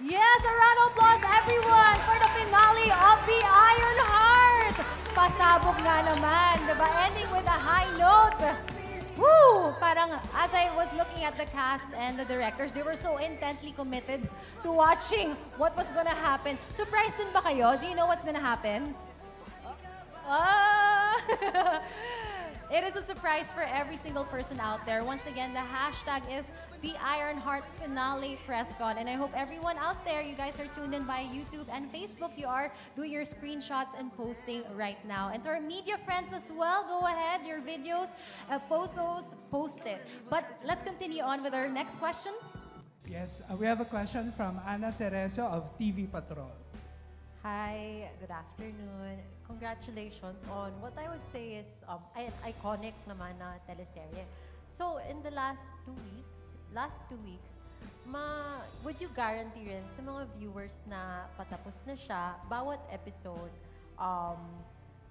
Yes, a round of applause everyone for the finale of the Iron Heart. Pasabog nga naman, diba? Ending with a high note. Woo! Parang as I was looking at the cast and the directors, they were so intently committed to watching what was gonna happen. Surprised din ba kayo? Do you know what's gonna happen? Ah! it is a surprise for every single person out there. Once again, the hashtag is the Ironheart Finale PressCon. And I hope everyone out there, you guys are tuned in by YouTube and Facebook. You are doing your screenshots and posting right now. And to our media friends as well, go ahead, your videos, uh, post those, post it. But let's continue on with our next question. Yes, uh, we have a question from Ana Cerezo of TV Patrol. Hi, good afternoon. Congratulations on what I would say is um, an iconic naman na teleserye. So, in the last two weeks, last two weeks, ma, would you guarantee rin sa mga viewers na patapos na siya, bawat episode, um,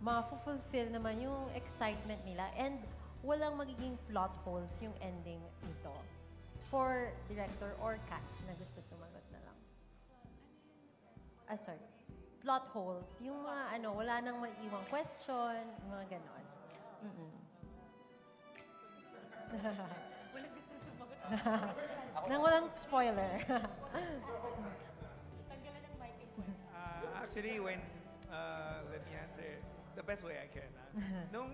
ma-fulfill naman yung excitement nila and walang magiging plot holes yung ending nito for director or cast na gusto sumagot na lang. Ah, sorry. Plot holes. Yung mga ano, wala nang maiiwang question, mga ganon. Mm-mm. Nang walang spoiler. Uh, actually, when, uh, let me answer the best way I can. ah. Nung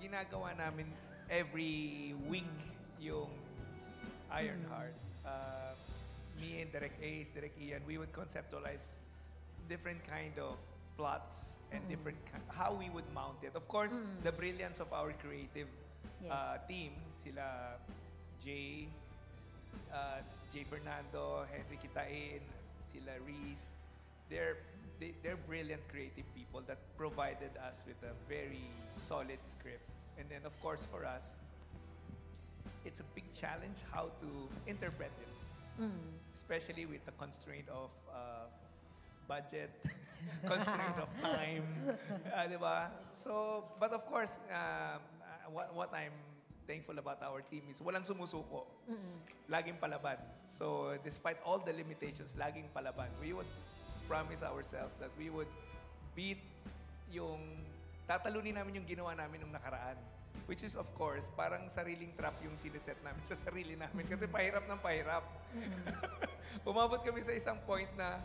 ginagawa namin every week yung Ironheart, uh, me and Direk Ace, Direk Ian, we would conceptualize different kind of plots and different ki- how we would mount it. Of course, the brilliance of our creative uh, Yes. team, sila Jay, uh, Jay Fernando, Henry Kitain, sila Reese, they're they, they're brilliant creative people that provided us with a very solid script. And then of course for us, it's a big challenge how to interpret it, especially with the constraint of uh, budget, constraint of time, uh, di ba? So, but of course, um, uh, what, what I'm thankful about our team is walang sumusuko. Laging palaban. So, despite all the limitations, laging palaban. We would promise ourselves that we would beat yung tatalunin namin yung ginawa namin nung nakaraan. Which is of course, parang sariling trap yung siniset namin sa sarili namin kasi pahirap ng pahirap. Umabot kami sa isang point na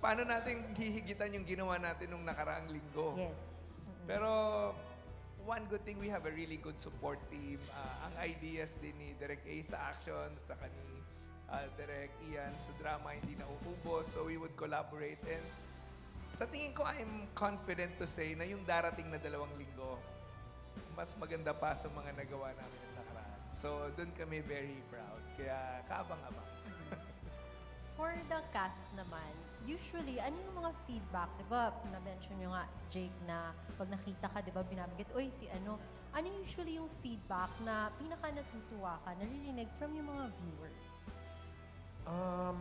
paano natin hihigitan yung ginawa natin nung nakaraang linggo. yes. Pero one good thing, we have a really good support team. Ah, ang ideas din ni Direk A sa action at saka ni ah, Direk Ian sa drama hindi nauubos. So we would collaborate. And sa tingin ko, I'm confident to say na yung darating na dalawang linggo, mas maganda pa sa mga nagawa namin ng nakaraan. So doon kami very proud. Kaya kaabang-abang. For the cast naman, usually, ano yung mga feedback? Di ba, na-mention nyo nga, Jake, na pag nakita ka, di ba, binabigit, oy, si ano, ano usually yung feedback na pinaka natutuwa ka, naririnig from yung mga viewers? Um,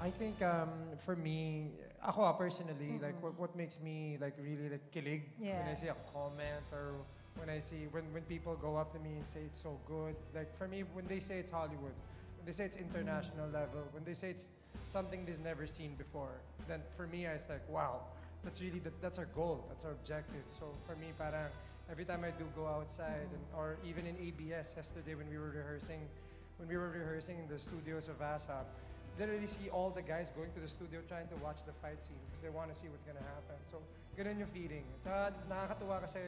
I think um, for me, ako ah, personally, like what, what makes me like really like kilig when I Yeah. see a comment or when I see when when people go up to me and say it's so good. Like for me, when they say it's Hollywood, when they say it's international level, when they say it's something they've never seen before, then for me, I was like, wow, that's really the, that's our goal, that's our objective. So for me, parang every time I do go outside, and, or even in ABS yesterday when we were rehearsing, when we were rehearsing in the studios of ASAP, literally see all the guys going to the studio trying to watch the fight scene because they want to see what's gonna happen. So, ganun yung feeling. Tsaka nakakatuwa kasi,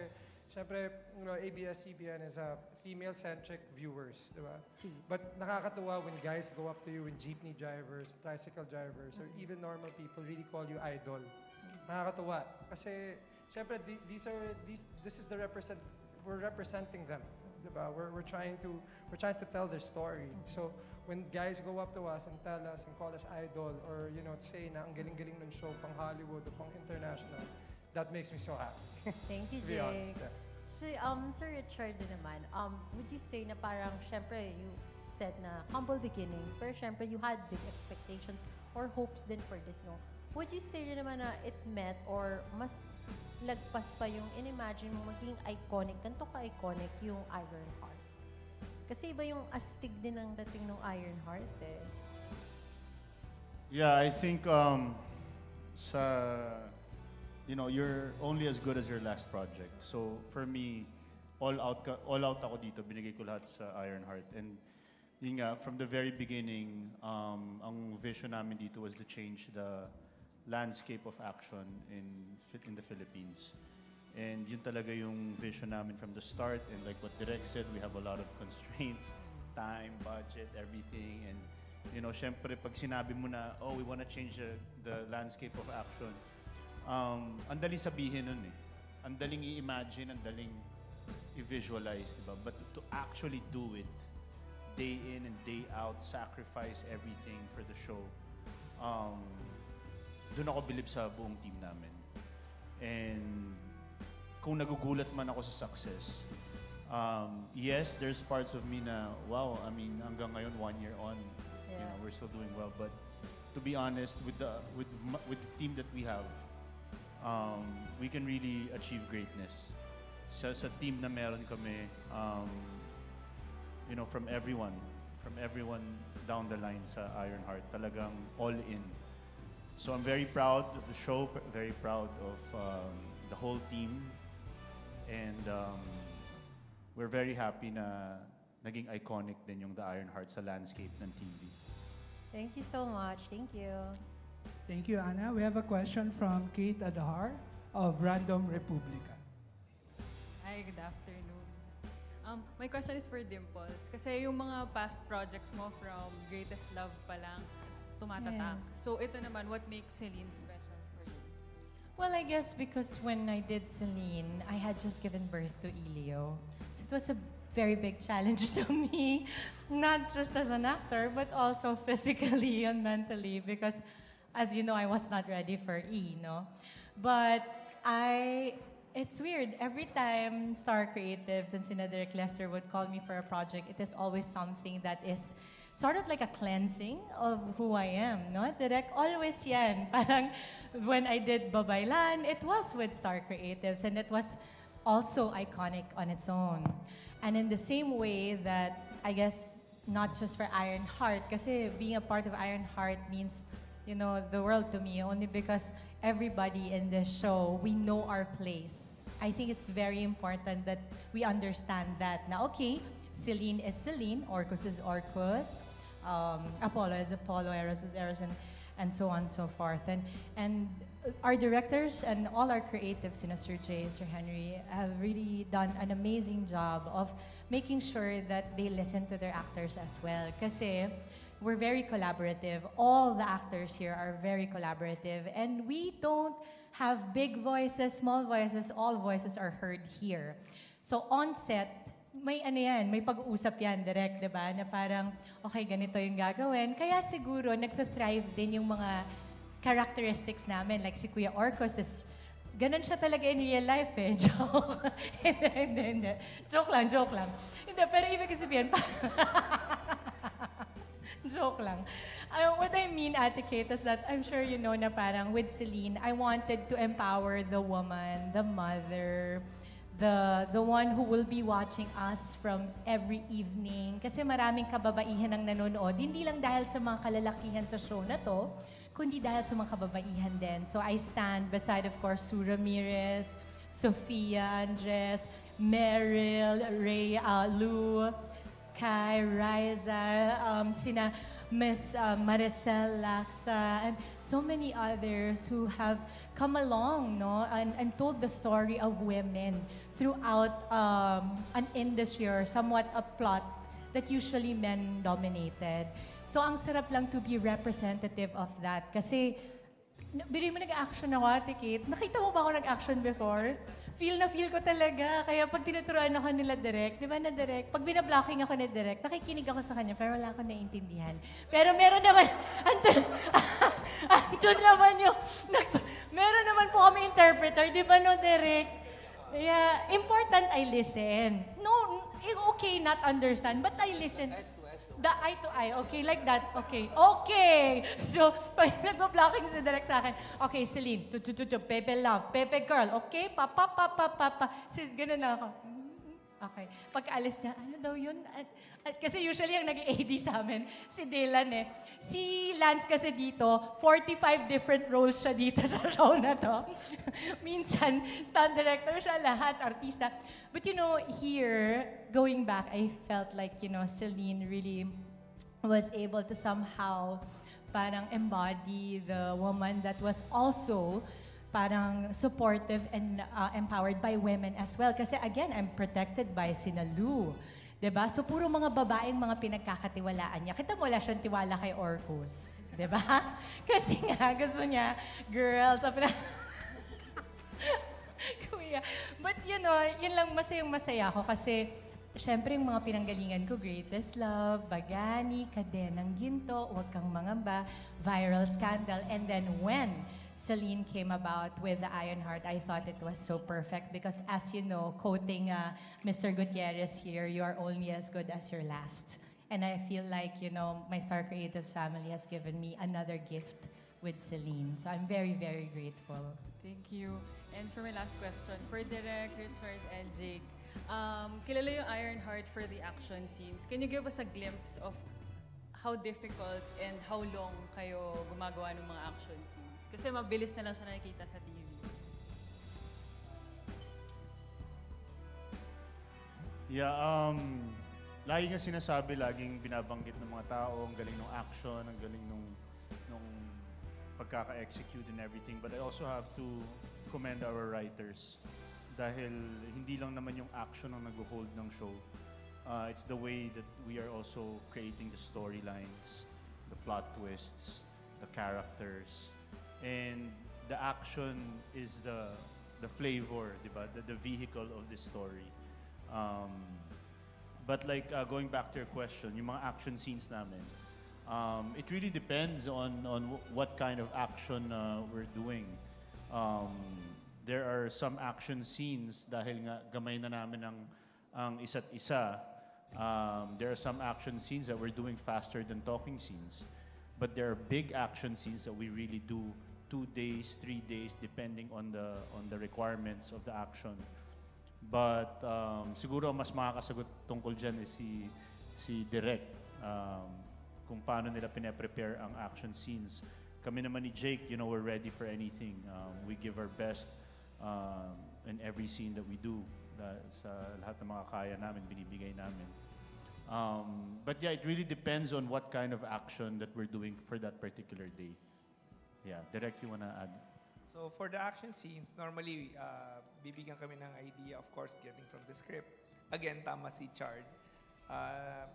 syempre, you know, ABS-CBN is a female-centric viewers, di ba? But nakakatuwa when guys go up to you, when jeepney drivers, tricycle drivers, or even normal people really call you idol. Nakakatuwa. Kasi, syempre, the- these are, these, this is the represent, we're representing them. Diba? We're, we're trying to we're trying to tell their story. So when guys go up to us and tell us and call us idol or you know say na ang galing-galing ng show pang Hollywood o pang international, that makes me so happy. Thank you, to be honest. Jake. yeah. Si, um, Sir Richard din naman, um, would you say na parang, syempre, you said na humble beginnings, pero syempre, you had big expectations or hopes din for this, no? Would you say rin naman na it met or mas lagpas pa yung in-imagine mo maging iconic, ganito ka-iconic yung Iron Heart? Kasi iba yung astig din ang dating ng Iron Heart, eh. Yeah, I think um, sa you know, you're only as good as your last project. So for me, all out ka, all out ako dito, binigay ko lahat sa Ironheart. And yun nga, from the very beginning, um, ang vision namin dito was to change the landscape of action in in the Philippines. And yun talaga yung vision namin from the start. And like what Direk said, we have a lot of constraints, time, budget, everything. And you know, syempre, pag sinabi mo na, oh, we want to change the, the landscape of action, um, ang daling sabihin nun eh. Ang daling i-imagine, ang daling i-visualize, di ba? But to actually do it, day in and day out, sacrifice everything for the show, um, doon ako bilib sa buong team namin. And kung nagugulat man ako sa success, um, yes, there's parts of me na, wow, I mean, hanggang ngayon, one year on, you Yeah. know, we're still doing well. But to be honest, with the with with the team that we have, um, we can really achieve greatness. Sa sa team na meron kami, um, you know, from everyone, from everyone down the line sa Ironheart, talagang all in. So I'm very proud of the show, very proud of um, the whole team, and um, we're very happy na naging iconic din yung The Ironheart sa landscape ng TV. Thank you so much. Thank you. Thank you, Anna. We have a question from Kate Adhar of Random Republica. Hi, good afternoon. Um, my question is for Dimples. Kasi yung mga past projects mo from Greatest Love pa lang, tumatatak. Yes. So ito naman, what makes Celine special for you? Well, I guess because when I did Celine, I had just given birth to Elio. So it was a very big challenge to me, not just as an actor, but also physically and mentally, because as you know, I was not ready for E, no? But I, it's weird. Every time Star Creatives and Sina Derek Lester would call me for a project, it is always something that is sort of like a cleansing of who I am, no? Direct, always yan. Parang when I did Babaylan, it was with Star Creatives and it was also iconic on its own. And in the same way that, I guess, not just for Iron Heart, kasi being a part of Iron Heart means, you know, the world to me, only because everybody in this show, we know our place. I think it's very important that we understand that. Now, okay, Celine is Celine, Orcus is Orcus, um, Apollo is Apollo, Eros is Eros, and, and so on and so forth. And, and our directors and all our creatives, you know, Sir Jay, Sir Henry, have really done an amazing job of making sure that they listen to their actors as well. Kasi we're very collaborative. All the actors here are very collaborative. And we don't have big voices, small voices, all voices are heard here. So on set, may ano yan, may pag-uusap yan direct, di ba? Na parang, okay, ganito yung gagawin. Kaya siguro, nagta-thrive din yung mga characteristics namin. Like si Kuya Orcos is, ganun siya talaga in real life eh. Joke. hindi, hindi, hindi. Joke lang, joke lang. Hindi, pero ibig sabihin, Joke lang. Uh, what I mean, Ate Kate, is that I'm sure you know na parang with Celine, I wanted to empower the woman, the mother, the the one who will be watching us from every evening. Kasi maraming kababaihan ang nanonood, hindi lang dahil sa mga kalalakihan sa show na to, kundi dahil sa mga kababaihan din. So I stand beside, of course, Sue Ramirez, Sofia Andres, Meryl, Ray, uh, Lou, Kai, Riza, um, sina Miss uh, Maricel Laksa, and so many others who have come along, no, and, and told the story of women throughout um, an industry or somewhat a plot that usually men dominated. So ang sarap lang to be representative of that. Kasi, bili mo nag-action ako, Ate Kate. Nakita mo ba ako nag-action before? Feel na feel ko talaga. Kaya pag tinuturuan ako nila direct, di ba na direct? Pag binablocking ako ni direct, nakikinig ako sa kanya, pero wala akong naiintindihan. Pero meron naman, andun, andun naman yung, nag, meron naman po kami interpreter, di ba no, direct? Yeah, important I listen. No, okay not understand, but I listen. The eye to eye, okay, like that, okay. Okay! So, pag nagpa-blocking si Direk sa akin, okay, Celine, tu tu tu tu, Pepe love, Pepe girl, okay, pa pa pa pa pa pa. Sis, ganun na ako. Okay. Pagkaalis niya, ano daw yun? At, at kasi usually ang nag-AD sa amin, si Dylan eh. Si Lance kasi dito, 45 different roles siya dito sa show na to. Minsan, stunt director siya, lahat, artista. But you know, here, going back, I felt like, you know, Celine really was able to somehow parang embody the woman that was also parang supportive and uh, empowered by women as well. Kasi again, I'm protected by Sinalu. ba? So puro mga babaeng mga pinagkakatiwalaan niya. Kita mo wala siyang tiwala kay Orcus. 'Di ba? Kasi nga gusto niya, girls, sabi na, Kuya. But you know, yun lang masayang masaya ako kasi Siyempre, yung mga pinanggalingan ko, Greatest Love, Bagani, Kadenang Ginto, Huwag Kang Mangamba, Viral Scandal, and then when Celine came about with the Iron Heart, I thought it was so perfect because as you know, quoting uh, Mr. Gutierrez here, you are only as good as your last. And I feel like, you know, my Star Creatives family has given me another gift with Celine. So I'm very, very grateful. Thank you. And for my last question, for Derek, Richard, and Jake, um, kilala yung Ironheart for the action scenes. Can you give us a glimpse of how difficult and how long kayo gumagawa ng mga action scenes? Kasi mabilis na lang siya nakikita sa TV. Yeah, um, lagi nga sinasabi, laging binabanggit ng mga tao, ang galing ng action, ang galing nung, nung pagkaka-execute and everything. But I also have to commend our writers. Dahil hindi lang naman yung action ang nag-hold ng show. Uh, it's the way that we are also creating the storylines, the plot twists, the characters. And the action is the the flavor, di ba? The, the vehicle of the story. Um, but like uh, going back to your question, yung mga action scenes namin, um, it really depends on on wh- what kind of action uh, we're doing. Um, there are some action scenes dahil nga gamay na namin ang ang isa't isa. Um, there are some action scenes that we're doing faster than talking scenes. But there are big action scenes that we really do two days, three days, depending on the on the requirements of the action. But um, siguro mas makakasagot tungkol dyan is si, si Direk. Um, kung paano nila pinaprepare ang action scenes. Kami naman ni Jake, you know, we're ready for anything. Um, we give our best um, in every scene that we do. Da, sa lahat ng mga kaya namin, binibigay namin. Um, but yeah, it really depends on what kind of action that we're doing for that particular day. Yeah, Direk, you wanna add? So for the action scenes, normally uh, bibigyan kami ng idea, of course, getting from the script. Again, tama si Chard. Uh,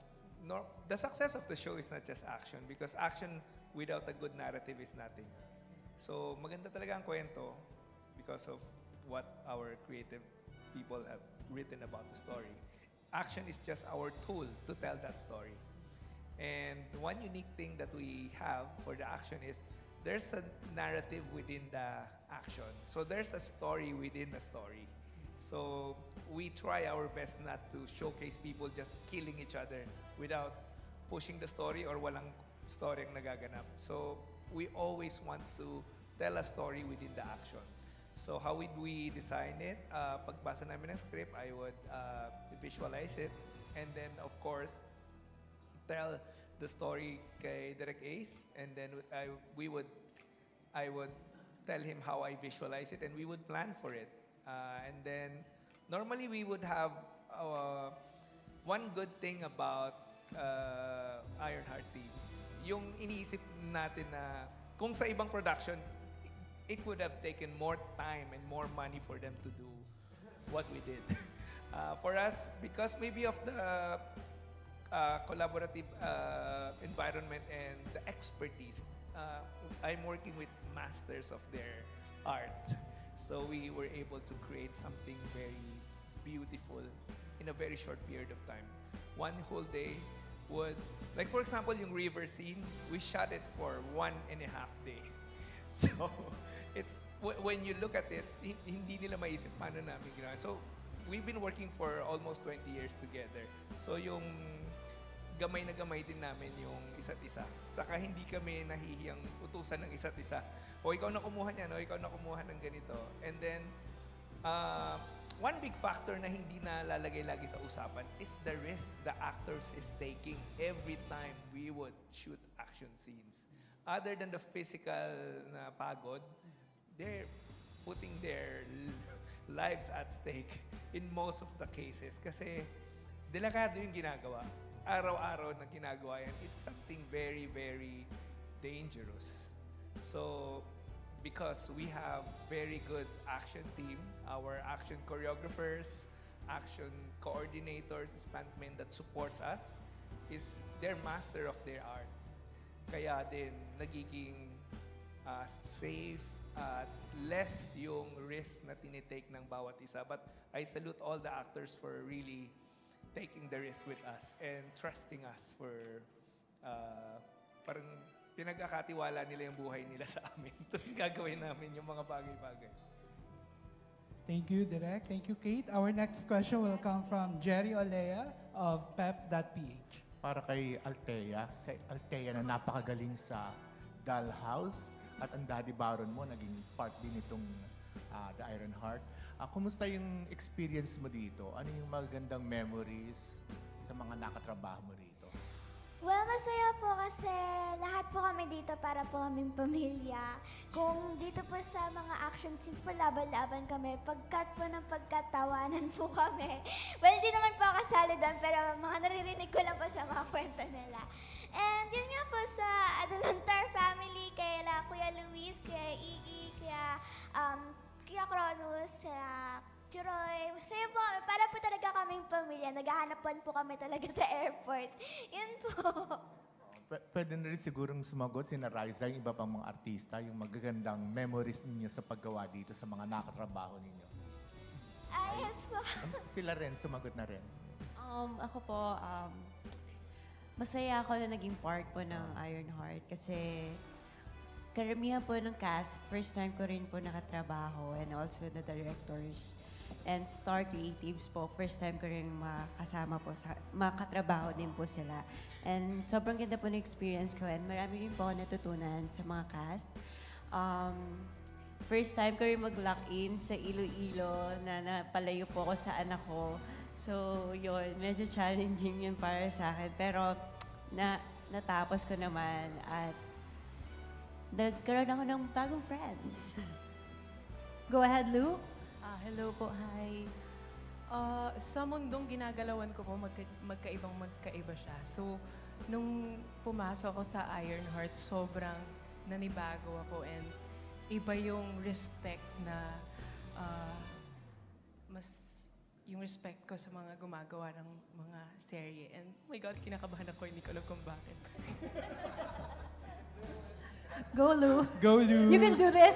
nor- the success of the show is not just action because action without a good narrative is nothing. So maganda talaga ang kwento because of what our creative people have written about the story. Action is just our tool to tell that story. And one unique thing that we have for the action is there's a narrative within the action. So there's a story within the story. So we try our best not to showcase people just killing each other without pushing the story or walang story ang nagaganap. So we always want to tell a story within the action. So how would we design it? Uh, pagbasa namin ng script, I would uh, visualize it. And then, of course, tell the story kay Direk Ace. And then I, we would, I would tell him how I visualize it and we would plan for it. Uh, and then, normally we would have uh, one good thing about uh, Ironheart team. Yung iniisip natin na kung sa ibang production, it would have taken more time and more money for them to do what we did. Uh, for us, because maybe of the uh, collaborative uh, environment and the expertise, uh, I'm working with masters of their art. So we were able to create something very beautiful in a very short period of time. One whole day would, like for example, yung river scene, we shot it for one and a half day. So, it's, wh- when you look at it, hin- hindi nila maisip paano namin ginawa. So, we've been working for almost 20 years together. So, yung gamay na gamay din namin yung isa't isa. Saka hindi kami nahihiyang utusan ng isa't isa. O ikaw na kumuha niyan, o ikaw na kumuha ng ganito. And then, uh, one big factor na hindi na lalagay lagi sa usapan is the risk the actors is taking every time we would shoot action scenes. Other than the physical na pagod, they're putting their lives at stake in most of the cases. Kasi delikado yung ginagawa. Araw-araw na ginagawa yan. It's something very, very dangerous. So, because we have very good action team, our action choreographers, action coordinators, stuntmen that supports us, is they're master of their art. Kaya din, nagiging uh, safe at less yung risk na tinitake ng bawat isa. But I salute all the actors for really taking the risk with us and trusting us for uh, parang pinagkakatiwala nila yung buhay nila sa amin. Tuwing gagawin namin yung mga bagay-bagay. Thank you, Direk. Thank you, Kate. Our next question will come from Jerry Olea of pep.ph. para kay Altea. Si Altea na napakagaling sa Dollhouse at ang Daddy Baron mo naging part din itong ah, The Iron Heart. Ah, kumusta yung experience mo dito? Ano yung magagandang memories sa mga nakatrabaho mo rito? Well, masaya po kasi lahat po kami dito para po kaming pamilya. Kung dito po sa mga action scenes po, laban-laban kami. Pagkat po ng pagkatawanan po kami. Well, hindi naman po kasali doon, pero mga naririnig ko lang po sa mga kwento nila. And yun nga po sa Adelantar family, kaya la Kuya Luis, kaya Iggy, kaya um, Kuya Cronus, kaya Churoy. Masaya po kami. Para po talaga kaming pamilya. Naghahanapan po kami talaga sa airport. Yun po. P- pwede na rin sigurong sumagot si Riza, yung iba pang mga artista, yung magagandang memories ninyo sa paggawa dito sa mga nakatrabaho ninyo. Ah, yes po. Sila rin, sumagot na rin. Um, ako po, um, masaya ako na naging part po ng Ironheart kasi karamihan po ng cast, first time ko rin po nakatrabaho and also the directors and Star Creatives po, first time ko rin makasama po, sa, makatrabaho din po sila. And sobrang ganda po ng experience ko and marami rin po natutunan sa mga cast. Um, first time ko rin mag-lock-in sa Iloilo na napalayo po ako sa anak ko. So, yun, medyo challenging yun para sa akin. Pero, na, natapos ko naman at nagkaroon ako ng bagong friends. Go ahead, Lou. Ah, hello po, hi. Ah, sa mundong ginagalawan ko po, magka- magkaibang magkaiba siya. So, nung pumasok ako sa Ironheart, sobrang nanibago ako and iba yung respect na ah, mas yung respect ko sa mga gumagawa ng mga serye. And oh my God, kinakabahan ako, hindi ko alam kung bakit. Go, Lou. Go, Lou. You can do this.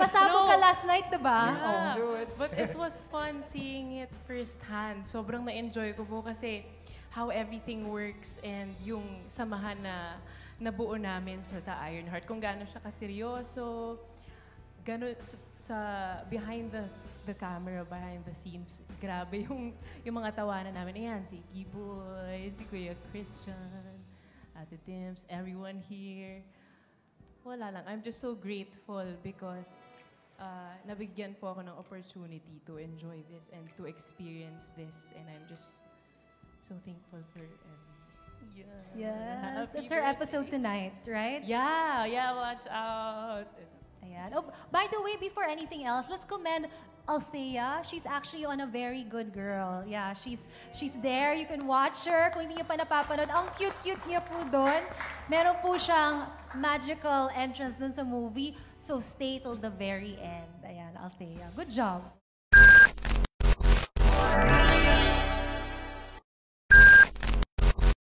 Pasabog No. ka last night, diba? Yeah. But it was fun seeing it firsthand. Sobrang na-enjoy ko po kasi how everything works and yung samahan na nabuo namin sa The Iron Heart. Kung gaano siya kaseryoso, gano'n sa, sa behind the the camera, behind the scenes, grabe yung, yung mga tawanan namin. Ayan, si Giboy, si Kuya Christian, Ate Dims, everyone here. Wala lang. I'm just so grateful because uh, nabigyan po ako ng opportunity to enjoy this and to experience this. And I'm just so thankful for um, yeah. Yes. Happy It's our episode tonight, right? Yeah, yeah, watch out. Ayan. Oh, by the way, before anything else, let's commend Althea. She's actually on a very good girl. Yeah, she's she's there. You can watch her kung hindi niyo pa napapanood. Ang cute-cute niya po doon. Meron po siyang magical entrance dun sa movie. So stay till the very end. Ayan, Althea. Good job.